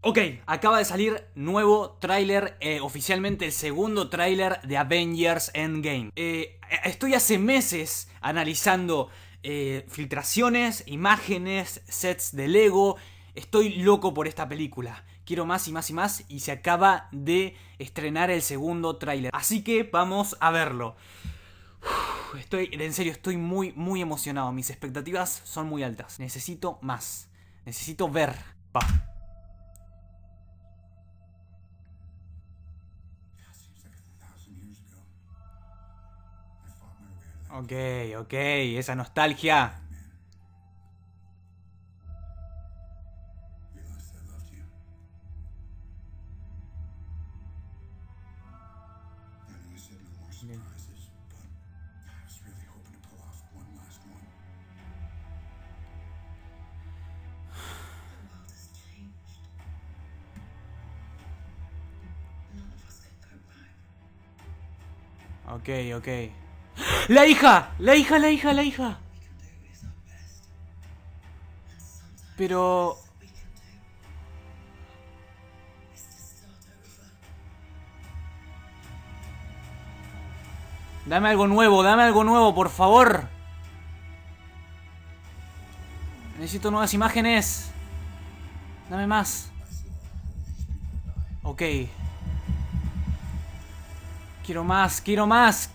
Ok, acaba de salir nuevo tráiler, eh, oficialmente el segundo tráiler de Avengers Endgame. Eh, estoy hace meses analizando eh, filtraciones, imágenes, sets de Lego. Estoy loco por esta película. Quiero más y más y más y se acaba de estrenar el segundo tráiler. Así que vamos a verlo. estoy, en serio, estoy muy, muy emocionado. Mis expectativas son muy altas. Necesito más. Necesito ver. Va. Ok, ok, esa nostalgia. Ok, ok. ¡La hija! ¡La hija, la hija, la hija! Pero... Dame algo nuevo, dame algo nuevo, por favor. Necesito nuevas imágenes. Dame más. Ok. Quiero más, quiero más.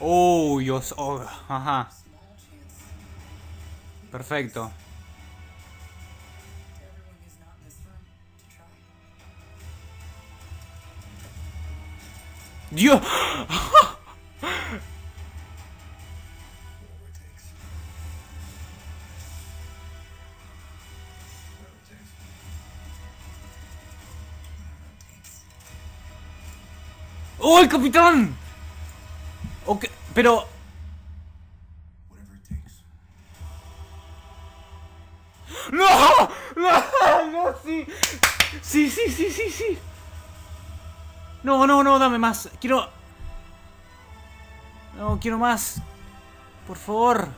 Uy, Dios, oh, ajá. Perfecto. Dios. ¡Oh, el capitán! Ok, pero... ¡No! ¡No! ¡No! ¡Sí! ¡Sí, sí, sí, sí, sí! No, no, no, dame más. Quiero... No, quiero más. Por favor.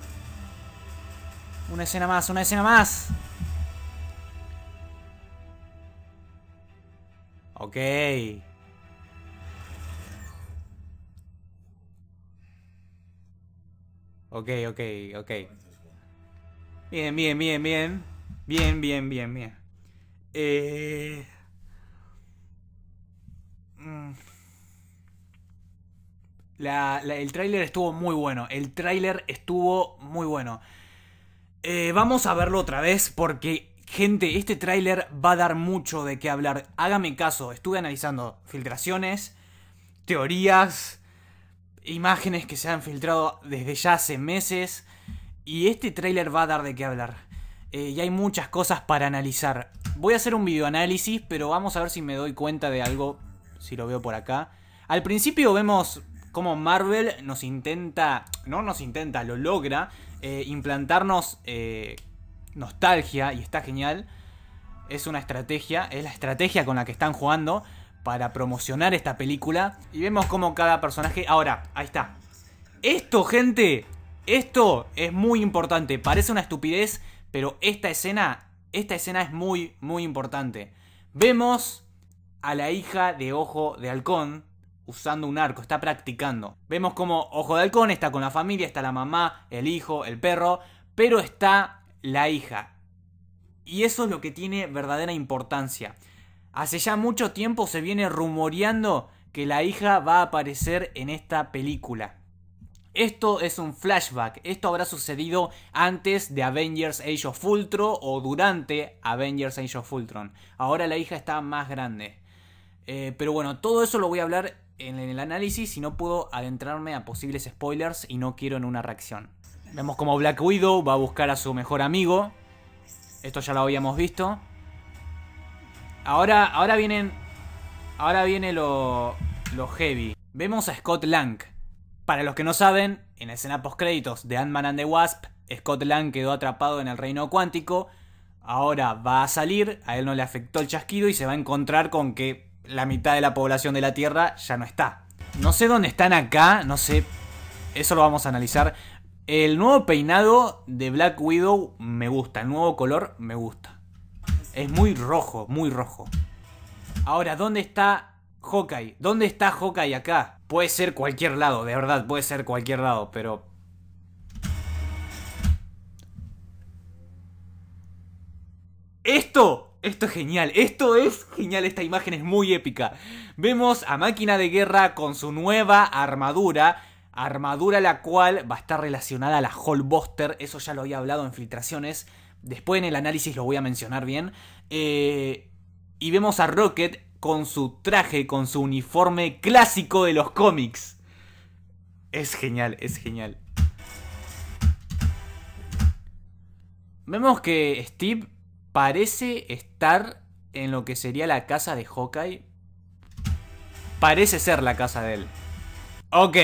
Una escena más, una escena más. Ok. Ok, ok, ok. Bien, bien, bien, bien. Bien, bien, bien, bien. Eh... Mm. el tráiler estuvo muy bueno. El tráiler estuvo muy bueno. Eh, vamos a verlo otra vez porque, gente, este tráiler va a dar mucho de qué hablar. Hágame caso, estuve analizando filtraciones, teorías, imágenes que se han filtrado desde ya hace meses. Y este tráiler va a dar de qué hablar. Eh, y hay muchas cosas para analizar. Voy a hacer un video análisis, pero vamos a ver si me doy cuenta de algo, si lo veo por acá. Al principio vemos cómo Marvel nos intenta, no nos intenta, lo logra, eh, implantarnos eh, nostalgia y está genial. Es una estrategia, es la estrategia con la que están jugando para promocionar esta película. Y vemos cómo cada personaje... Ahora, ahí está. Esto, gente, esto es muy importante. Parece una estupidez, pero esta escena, esta escena es muy, muy importante. Vemos a la hija de Ojo de Halcón usando un arco, está practicando. Vemos como Ojo de Halcón está con la familia, está la mamá, el hijo, el perro, pero está la hija. Y eso es lo que tiene verdadera importancia. Hace ya mucho tiempo se viene rumoreando que la hija va a aparecer en esta película. Esto es un flashback, esto habrá sucedido antes de Avengers Age of Ultron o durante Avengers Age of Ultron. Ahora la hija está más grande. Eh, pero bueno, todo eso lo voy a hablar en el análisis y no puedo adentrarme a posibles spoilers y no quiero en una reacción. Vemos como Black Widow va a buscar a su mejor amigo. Esto ya lo habíamos visto. Ahora, ahora vienen. Ahora viene lo, lo heavy. Vemos a Scott Lang. Para los que no saben, en la escena post créditos de Ant-Man and the Wasp, Scott Lang quedó atrapado en el reino cuántico. Ahora va a salir, a él no le afectó el chasquido y se va a encontrar con que la mitad de la población de la Tierra ya no está. No sé dónde están acá, no sé. Eso lo vamos a analizar. El nuevo peinado de Black Widow me gusta. El nuevo color me gusta. Es muy rojo, muy rojo. Ahora, ¿dónde está Hawkeye? ¿Dónde está Hawkeye acá? Puede ser cualquier lado, de verdad, puede ser cualquier lado, pero... Esto, esto es genial, esto es genial, esta imagen es muy épica. Vemos a Máquina de Guerra con su nueva armadura, armadura la cual va a estar relacionada a la Buster. eso ya lo había hablado en filtraciones, después en el análisis lo voy a mencionar bien. Eh, y vemos a Rocket con su traje, con su uniforme clásico de los cómics. Es genial, es genial. Vemos que Steve parece estar en lo que sería la casa de Hawkeye. Parece ser la casa de él. Ok,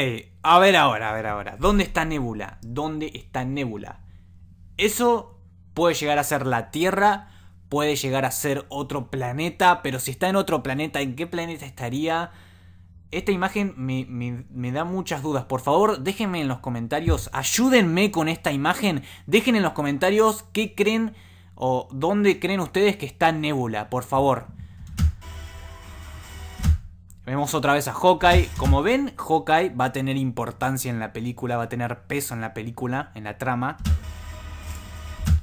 a ver ahora, a ver ahora. ¿Dónde está Nebula? ¿Dónde está Nebula? Eso puede llegar a ser la Tierra, puede llegar a ser otro planeta, pero si está en otro planeta, ¿en qué planeta estaría? Esta imagen me, me, da muchas dudas. Por favor, déjenme en los comentarios, ayúdenme con esta imagen. Dejen en los comentarios qué creen o dónde creen ustedes que está Nebula, por favor. Vemos otra vez a Hawkeye. Como ven, Hawkeye va a tener importancia en la película, va a tener peso en la película, en la trama.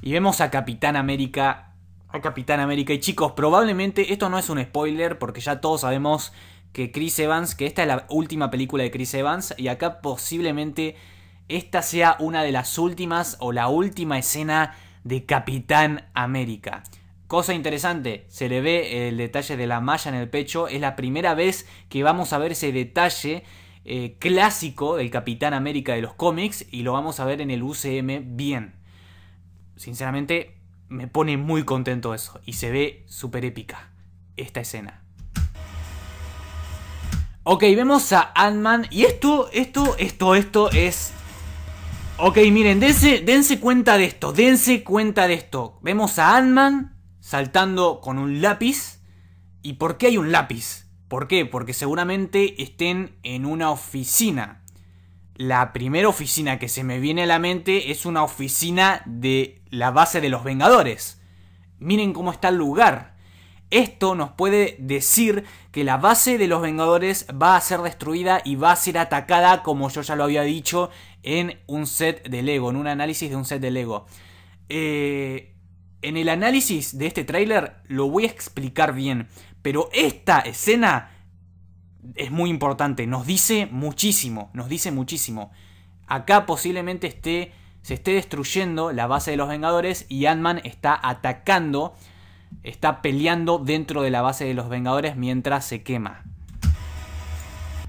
Y vemos a Capitán América. A Capitán América. Y chicos, probablemente esto no es un spoiler porque ya todos sabemos que Chris Evans, que esta es la última película de Chris Evans. Y acá posiblemente esta sea una de las últimas o la última escena de Capitán América. Cosa interesante, se le ve el detalle de la malla en el pecho. Es la primera vez que vamos a ver ese detalle eh, clásico del Capitán América de los cómics y lo vamos a ver en el UCM bien. Sinceramente, me pone muy contento eso y se ve súper épica esta escena. Ok, vemos a Ant-Man y esto, esto, esto, esto es Ok, miren, dense, dense cuenta de esto, dense cuenta de esto. Vemos a Ant-Man saltando con un lápiz. ¿Y por qué hay un lápiz? ¿Por qué? Porque seguramente estén en una oficina. La primera oficina que se me viene a la mente es una oficina de la base de los Vengadores. Miren cómo está el lugar. Esto nos puede decir que la base de los Vengadores va a ser destruida y va a ser atacada, como yo ya lo había dicho, en un set de Lego, en un análisis de un set de Lego. Eh, en el análisis de este tráiler lo voy a explicar bien, pero esta escena es muy importante, nos dice muchísimo, nos dice muchísimo. Acá posiblemente esté, se esté destruyendo la base de los Vengadores y Ant-Man está atacando está peleando dentro de la base de los Vengadores mientras se quema.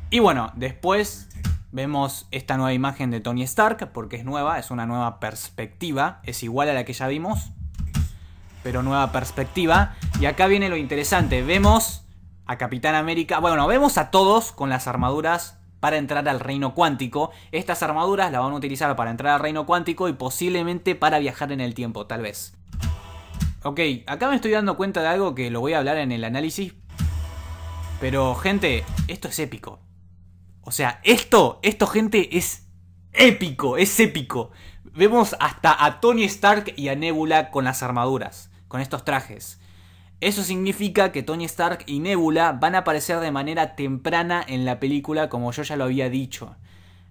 Y bueno, después vemos esta nueva imagen de Tony Stark, porque es nueva, es una nueva perspectiva, es igual a la que ya vimos, pero nueva perspectiva. Y acá viene lo interesante, vemos a Capitán América, bueno, vemos a todos con las armaduras para entrar al reino cuántico. Estas armaduras las van a utilizar para entrar al reino cuántico y posiblemente para viajar en el tiempo, tal vez. Ok, acá me estoy dando cuenta de algo que lo voy a hablar en el análisis. Pero, gente, esto es épico. O sea, esto, esto, gente, es épico, es épico. Vemos hasta a Tony Stark y a Nebula con las armaduras, con estos trajes. Eso significa que Tony Stark y Nebula van a aparecer de manera temprana en la película, como yo ya lo había dicho.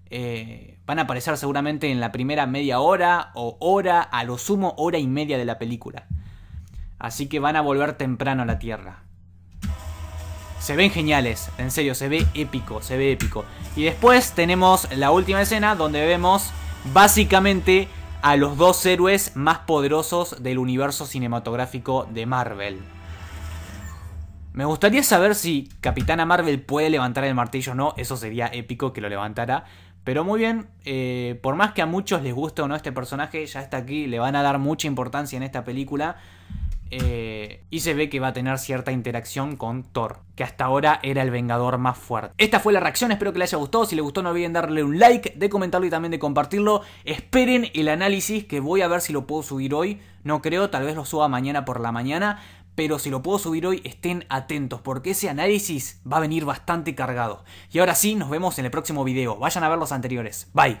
Eh, van a aparecer seguramente en la primera media hora o hora, a lo sumo hora y media de la película. Así que van a volver temprano a la Tierra. Se ven geniales, en serio, se ve épico, se ve épico. Y después tenemos la última escena donde vemos básicamente a los dos héroes más poderosos del universo cinematográfico de Marvel. Me gustaría saber si Capitana Marvel puede levantar el martillo o no, eso sería épico que lo levantara. Pero muy bien, eh, por más que a muchos les guste o no este personaje, ya está aquí, le van a dar mucha importancia en esta película. Eh, y se ve que va a tener cierta interacción con Thor, que hasta ahora era el vengador más fuerte. Esta fue la reacción, espero que les haya gustado. Si les gustó no olviden darle un like, de comentarlo y también de compartirlo. Esperen el análisis que voy a ver si lo puedo subir hoy. No creo, tal vez lo suba mañana por la mañana pero si lo puedo subir hoy estén atentos porque ese análisis va a venir bastante cargado. Y ahora sí, nos vemos en el próximo video. Vayan a ver los anteriores. Bye.